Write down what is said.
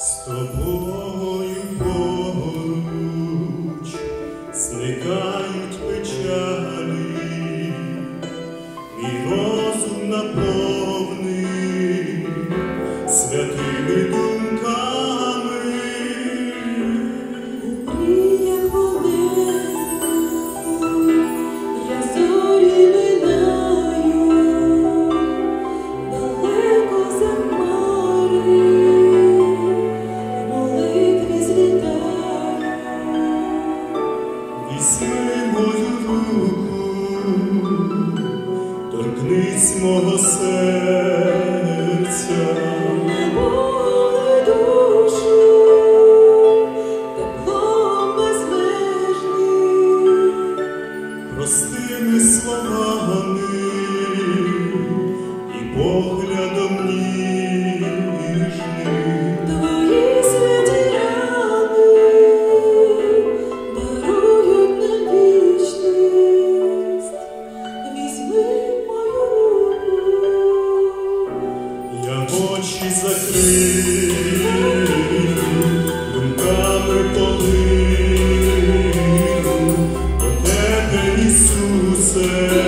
З тобою поруч зникають печалі, мій розум наповнив святими мою руку, торкнись мого серця, простими словами. Ісусе